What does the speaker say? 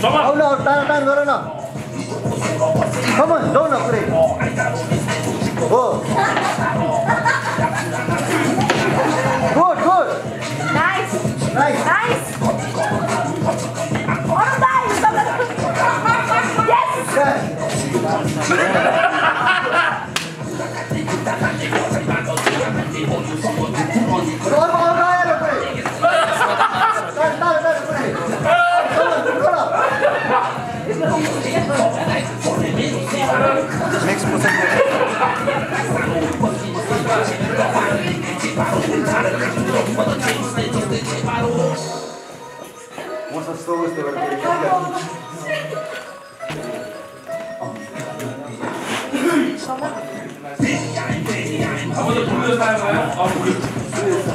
Out na, tahan, tahan, gano'n na. Come on, na, pre. Oh. Good, good. Nice! Nice. Nice! Ano tayo? Yes! Yes. Можно слово, что вы Behind me, I'm. 아, 보여, 보여서 하는 거야? 아, 보여.